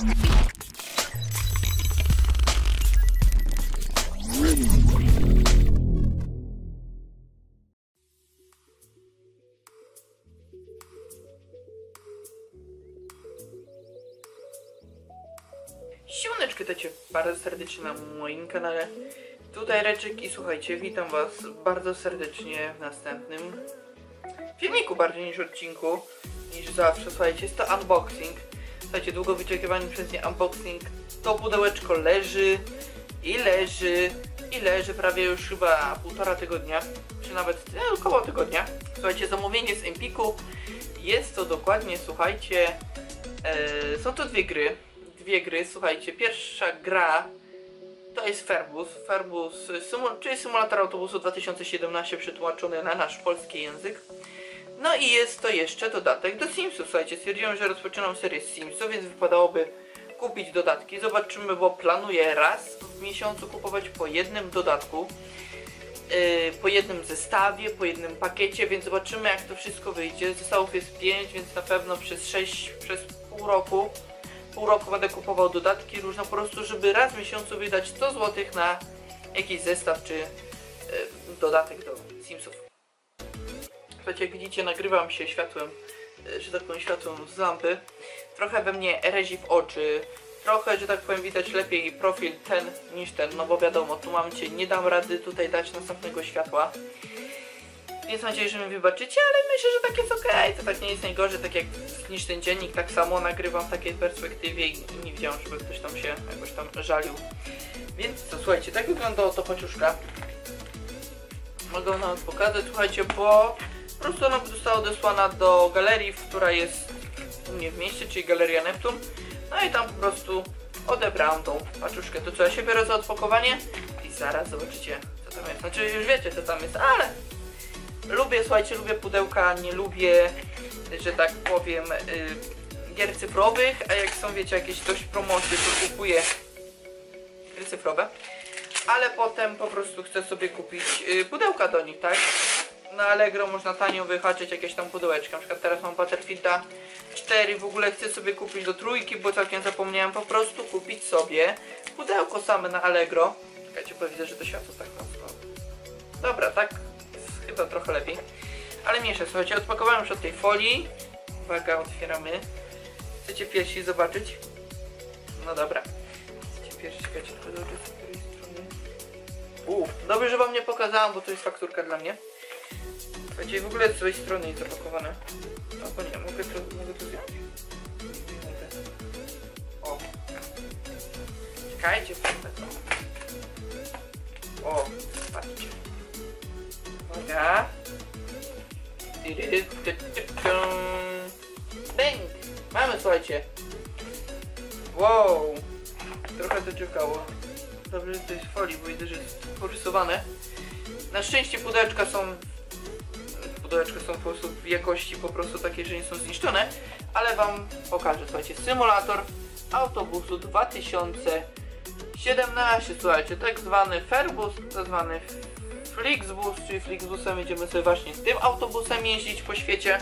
Siemaneczky, to cię bardzo serdecznie na moim kanale. Tutaj Reczek i słuchajcie, witam was bardzo serdecznie w następnym filmiku bardziej niż odcinku, niż zawsze. Słuchajcie, jest to unboxing. Słuchajcie, długo wyczekiwany przez mnie unboxing. To pudełeczko leży i leży i leży prawie już chyba półtora tygodnia, czy nawet e, około tygodnia. Słuchajcie, zamówienie z Empiku. Jest to dokładnie, słuchajcie, e, są to dwie gry. Dwie gry, słuchajcie. Pierwsza gra to jest Ferbus. Ferbus, symu- czyli symulator autobusu 2017 przetłumaczony na nasz polski język. No i jest to jeszcze dodatek do Simsów. Słuchajcie, stwierdziłem, że rozpoczynam serię Simsów, więc wypadałoby kupić dodatki. Zobaczymy, bo planuję raz w miesiącu kupować po jednym dodatku. Yy, po jednym zestawie, po jednym pakiecie, więc zobaczymy jak to wszystko wyjdzie. Zestawów jest 5, więc na pewno przez 6, przez pół roku pół roku będę kupował dodatki różne po prostu, żeby raz w miesiącu wydać 100 zł na jakiś zestaw czy yy, dodatek do Simsów. Słuchajcie, jak widzicie, nagrywam się światłem, yy, że tak powiem, światłem z lampy. Trochę we mnie rezi w oczy, trochę, że tak powiem, widać lepiej profil ten niż ten, no bo wiadomo, tu mam cię, nie dam rady tutaj dać następnego światła. Więc mam nadzieję, że mi wybaczycie, ale myślę, że tak jest okej, to tak nie jest najgorzej, tak jak niż ten dziennik, tak samo nagrywam w takiej perspektywie i nie widziałem, żeby ktoś tam się jakoś tam żalił. Więc co, słuchajcie, tak wyglądało to paczuszka. Mogę wam pokazać, słuchajcie, bo po prostu ona została odesłana do galerii, która jest u mnie w mieście, czyli Galeria Neptun. No i tam po prostu odebrałem tą paczuszkę. To co, ja się biorę za odpakowanie i zaraz zobaczycie, co tam jest. Znaczy, już wiecie, co tam jest, ale lubię, słuchajcie, lubię pudełka, nie lubię, że tak powiem, y, gier cyfrowych, a jak są, wiecie, jakieś dość promocje, to kupuję gry cyfrowe. Ale potem po prostu chcę sobie kupić y, pudełka do nich, tak? Na Allegro można tanio wyhaczyć jakieś tam pudełeczka. Na przykład teraz mam Battlefielda 4, w ogóle chcę sobie kupić do trójki, bo całkiem zapomniałem po prostu kupić sobie pudełko same na Allegro. Czekajcie, bo widzę, że to światło tak słabo. Dobra, tak jest chyba trochę lepiej. Ale mniejsze, słuchajcie, odpakowałem już od tej folii. Uwaga, otwieramy. Chcecie piersi zobaczyć? No dobra. Chcecie piersi, czekajcie, tylko z której strony. Uff, dobrze, że wam nie pokazałam, bo to jest fakturka dla mnie. Słuchajcie, w ogóle z tej strony jest zapakowane. Albo nie, mogę to, mogę to mogę. O. Czekajcie, to. O, patrzcie. Uwaga. Bęk! Mamy, słuchajcie. Wow. Trochę to czekało. Dobrze, że to jest folii, bo widzę, że jest porysowane. Na szczęście pudełeczka są pudełeczka są po prostu w jakości po prostu takiej, że nie są zniszczone, ale wam pokażę, słuchajcie, symulator autobusu 2017, słuchajcie, tak zwany Ferbus, tak zwany Flixbus, czyli Flixbusem będziemy sobie właśnie tym autobusem jeździć po świecie.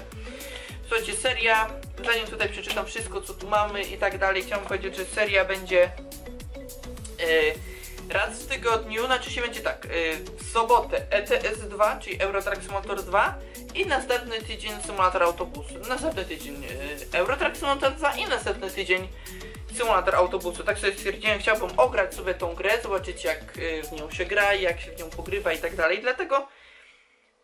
Słuchajcie, seria, zanim tutaj przeczytam wszystko, co tu mamy i tak dalej, chciałbym powiedzieć, że seria będzie yy, raz w tygodniu, znaczy się będzie tak, yy, w sobotę ETS 2, czyli Eurotrack Simulator 2 i następny tydzień symulator autobusu. Następny tydzień yy, Eurotrack Simulator 2 i następny tydzień symulator autobusu. Tak sobie stwierdziłem, chciałbym ograć sobie tą grę, zobaczyć jak yy, w nią się gra, jak się w nią pogrywa i tak dalej. Dlatego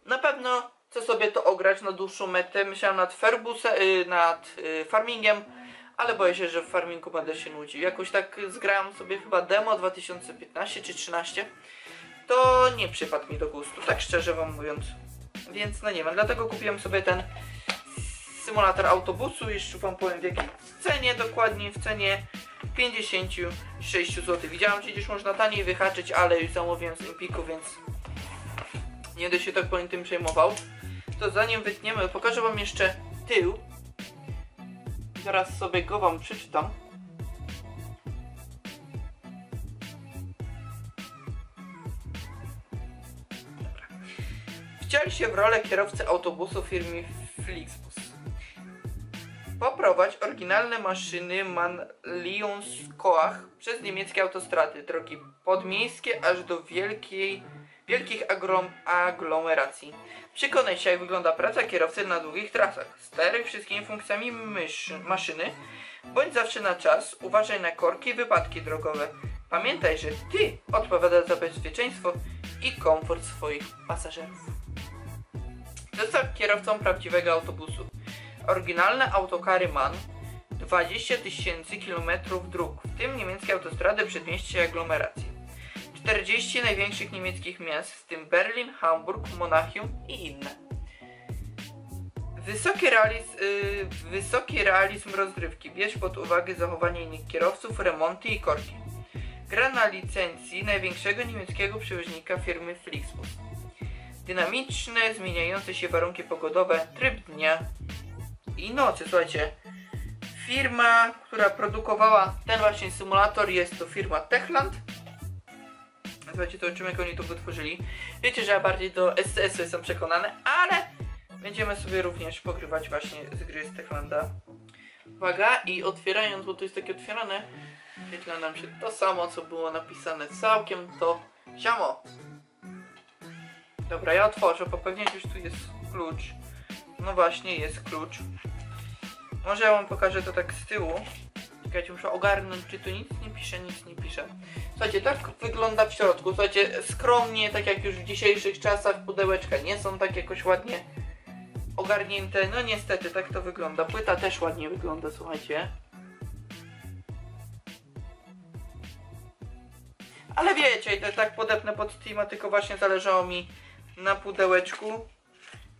na pewno chcę sobie to ograć na dłuższą metę. Myślałem nad Ferbusem, yy, nad yy, farmingiem, ale boję się, że w farmingu będę się nudził. Jakoś tak zgrałem sobie chyba demo 2015 czy 13. To nie przypadł mi do gustu, tak szczerze wam mówiąc. Więc no nie wiem, dlatego kupiłem sobie ten symulator autobusu. Jeszcze wam powiem w jakiej cenie dokładnie, w cenie 56 zł. Widziałem, że gdzieś można taniej wyhaczyć, ale już zamówiłem z Empiku, więc nie będę się tak powiem tym przejmował. To zanim wytniemy, pokażę wam jeszcze tył. Zaraz sobie go wam przeczytam. Wciel się w rolę kierowcy autobusu firmy Flixbus. Poprowadź oryginalne maszyny Manlius-Koach przez niemieckie autostrady, drogi podmiejskie aż do wielkiej, wielkich agrom, aglomeracji. Przekonaj się jak wygląda praca kierowcy na długich trasach. Steruj wszystkimi funkcjami mysz, maszyny. Bądź zawsze na czas, uważaj na korki i wypadki drogowe. Pamiętaj, że ty odpowiadasz za bezpieczeństwo i komfort swoich pasażerów. Został kierowcą prawdziwego autobusu. Oryginalne autokary MAN 20 tysięcy kilometrów dróg, w tym niemieckie autostrady, przedmieście i aglomeracje. 40 największych niemieckich miast, w tym Berlin, Hamburg, Monachium i inne. Wysoki realizm, yy, wysoki realizm rozgrywki. Bierz pod uwagę zachowanie innych kierowców, remonty i korki. Gra na licencji największego niemieckiego przewoźnika firmy Flixbus. Dynamiczne, zmieniające się warunki pogodowe, tryb dnia i nocy. Słuchajcie, firma, która produkowała ten właśnie symulator jest to firma Techland. Słuchajcie, to czym jak oni to wytworzyli. Wiecie, że ja bardziej do SCS jestem przekonany, ale będziemy sobie również pogrywać właśnie z gry z Techlanda. Uwaga, i otwierając, bo to jest takie otwierane, wyświetla nam się to samo, co było napisane całkiem to siamo. Dobra, ja otworzę, bo pewnie gdzieś tu jest klucz. No właśnie, jest klucz. Może ja wam pokażę to tak z tyłu. Czekajcie, muszę ogarnąć, czy tu nic nie pisze, nic nie pisze. Słuchajcie, tak wygląda w środku. Słuchajcie, skromnie, tak jak już w dzisiejszych czasach, pudełeczka nie są tak jakoś ładnie ogarnięte. No niestety, tak to wygląda. Płyta też ładnie wygląda, słuchajcie. Ale wiecie, tak podepnę pod Steama, tylko właśnie zależało mi na pudełeczku.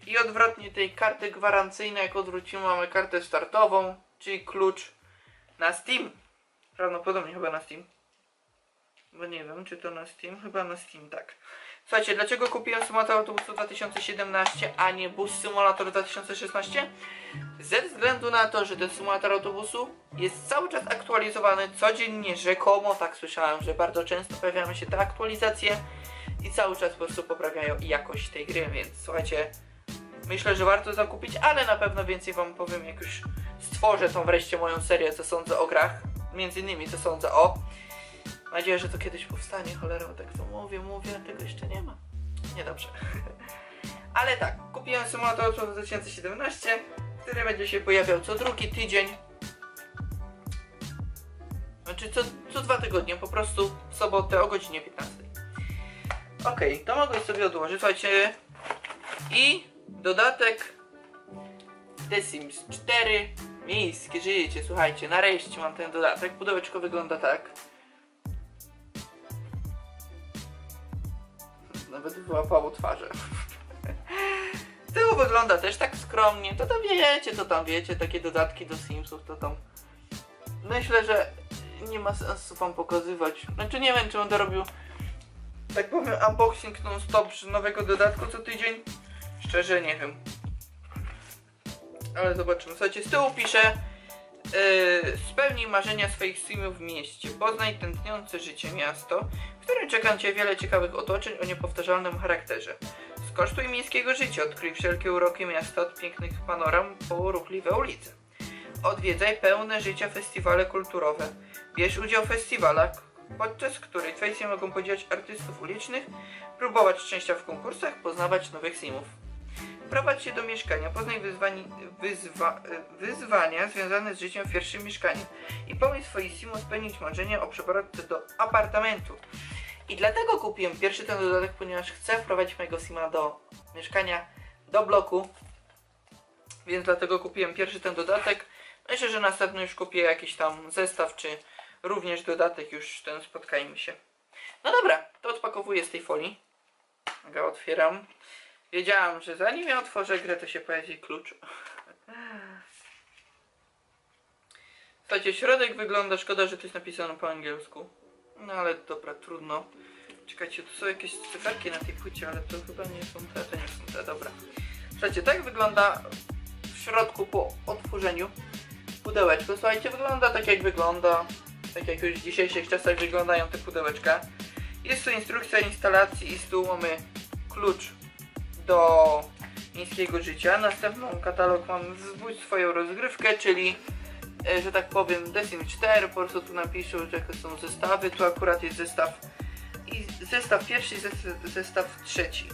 I odwrotnie tej karty gwarancyjnej, jak odwrócimy, mamy kartę startową, czyli klucz na Steam. Prawdopodobnie chyba na Steam. Bo nie wiem, czy to na Steam? Chyba na Steam, tak. Słuchajcie, dlaczego kupiłem symulator autobusu 2017, a nie bus symulator 2016? Ze względu na to, że ten symulator autobusu jest cały czas aktualizowany codziennie, rzekomo, tak słyszałem, że bardzo często pojawiają się te aktualizacje i cały czas po prostu poprawiają jakość tej gry, więc słuchajcie, myślę, że warto zakupić, ale na pewno więcej wam powiem, jak już stworzę tą wreszcie moją serię, co sądzę o grach, między innymi co sądzę o. Mam nadzieję, że to kiedyś powstanie, cholera, tak to mówię, mówię, a tego jeszcze nie ma. Niedobrze. Ale tak, kupiłem symulator w 2017, który będzie się pojawiał co drugi tydzień. Znaczy co, co dwa tygodnie, po prostu w sobotę o godzinie 15. Okay, to mogę sobie odłożyć, słuchajcie. I dodatek The Sims 4 Miejskie życie, słuchajcie, nareszcie mam ten dodatek. Pudełeczko wygląda tak. Nawet wyłapało twarze. Tył wygląda też tak skromnie. To tam wiecie, to tam wiecie, takie dodatki do Simsów, to tam... Myślę, że nie ma sensu wam pokazywać. Znaczy nie wiem, czy będę robił tak powiem unboxing non-stop nowego dodatku co tydzień. Szczerze nie wiem. Ale zobaczymy. Słuchajcie, z tyłu pisze yy, Spełnij marzenia swoich simów w mieście. Poznaj tętniące życie miasto, w którym czeka Cię wiele ciekawych otoczeń o niepowtarzalnym charakterze. Skosztuj miejskiego życia, odkryj wszelkie uroki miasta od pięknych panoram po ruchliwe ulice. Odwiedzaj pełne życia festiwale kulturowe. Bierz udział w festiwalach, podczas Twoje simy mogą podziwiać artystów ulicznych, próbować szczęścia w konkursach, poznawać nowych simów. Prowadź się do mieszkania, poznaj wyzwań, wyzwa, wyzwania związane z życiem w pierwszym mieszkaniu i pomyśl swoich simów spełnić marzenia o przeprowadzce do apartamentu. I dlatego kupiłem pierwszy ten dodatek, ponieważ chcę wprowadzić mojego sima do mieszkania, do bloku. Więc dlatego kupiłem pierwszy ten dodatek. Myślę, że następny już kupię jakiś tam zestaw, czy również dodatek, już ten spotkajmy się. No dobra, to odpakowuję z tej folii. Ga otwieram. Wiedziałam, że zanim ja otworzę grę, to się pojawi klucz. Słuchajcie, środek wygląda, szkoda, że to jest napisane po angielsku. No ale dobra, trudno. Czekajcie, tu są jakieś cyferki na tej płycie, ale to chyba nie są te, to nie są te, dobra. Słuchajcie, tak wygląda w środku po otworzeniu pudełeczko. Słuchajcie, wygląda tak jak wygląda, tak jak już w dzisiejszych czasach wyglądają te pudełeczka. Jest tu instrukcja instalacji i z tyłu mamy klucz do miejskiego życia. Następną katalog mam Wzbudź swoją rozgrywkę, czyli e, że tak powiem The Sims 4, po prostu tu napiszę, że jakie są zestawy, tu akurat jest zestaw i zestaw pierwszy zestaw trzeci.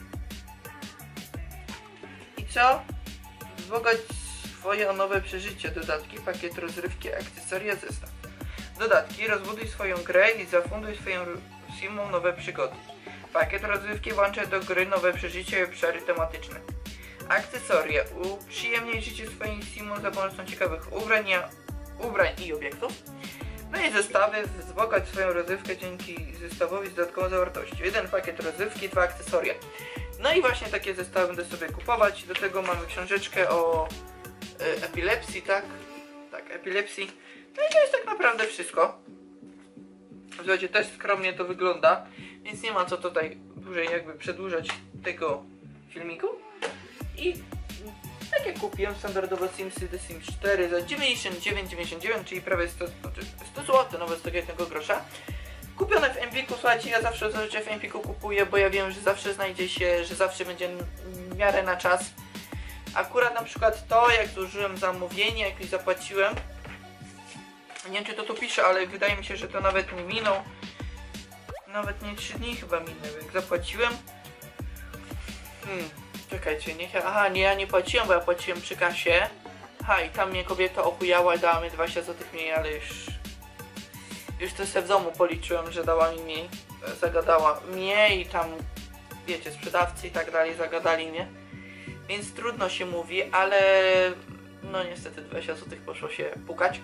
I co? Wzbogać swoje o nowe przeżycia, dodatki, pakiet rozrywki, akcesoria, zestaw. Dodatki, rozbuduj swoją grę i zafunduj swoją simą nowe przygody. Pakiet rozrywki włącza do gry nowe przeżycia i obszary tematyczne. Akcesoria. Uprzyjemnij życie swoim simą za pomocą ciekawych ubrań, ubrań i obiektów. No i zestawy. Wzbogać swoją rozrywkę dzięki zestawowi z dodatkową zawartością. Jeden pakiet rozrywki, dwa akcesoria. No i właśnie takie zestawy będę sobie kupować. Do tego mamy książeczkę o e, epilepsji, tak? Tak, epilepsji. No i to jest tak naprawdę wszystko. Słuchajcie, też skromnie to wygląda, więc nie ma co tutaj dłużej jakby przedłużać tego filmiku. I tak jak kupiłem standardowe Simsy The Sims 4 za 99,99, czyli prawie 100, znaczy 100 zł, nawet 101 grosza. Kupione w Empiku, słuchajcie, ja zawsze w Empiku kupuję, bo ja wiem, że zawsze znajdzie się, że zawsze będzie w miarę na czas. Akurat na przykład to, jak zużyłem zamówienie, jak już zapłaciłem, nie wiem czy to tu pisze, ale wydaje mi się, że to nawet nie minął. Nawet nie 3 dni chyba minęły, jak zapłaciłem. Hmm, czekajcie, niech ja... Aha, nie, ja nie płaciłem, bo ja płaciłem przy kasie. Aha, i tam mnie kobieta ochujała i dała mi 20 zł mniej, ale już... Już to sobie w domu policzyłem, że dała mi mniej. Zagadała mnie i tam, wiecie, sprzedawcy i tak dalej zagadali mnie. Więc trudno się mówi, ale... No niestety 20 zł poszło się pukać.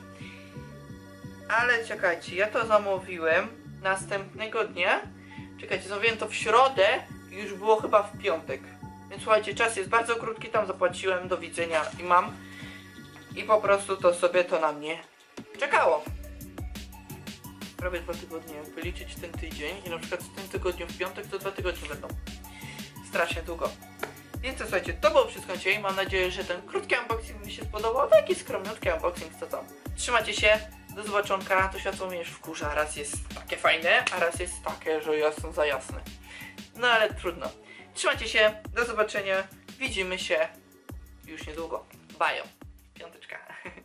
Ale czekajcie, ja to zamówiłem następnego dnia. Czekajcie, zamówiłem to w środę i już było chyba w piątek. Więc słuchajcie, czas jest bardzo krótki, tam zapłaciłem, do widzenia i mam. I po prostu to sobie to na mnie czekało. Prawie dwa tygodnie, jakby liczyć ten tydzień i na przykład w tym tygodniu w piątek to dwa tygodnie będą. Strasznie długo. Więc słuchajcie, to było wszystko dzisiaj. Mam nadzieję, że ten krótki unboxing mi się spodobał. Taki skromniutki unboxing, co tam. Trzymajcie się, do zobaczonka. To światło mnie już wkurza. Raz jest takie fajne, a raz jest takie, że jasno za jasne. No ale trudno. Trzymajcie się, do zobaczenia. Widzimy się już niedługo. Bajo. Piąteczka.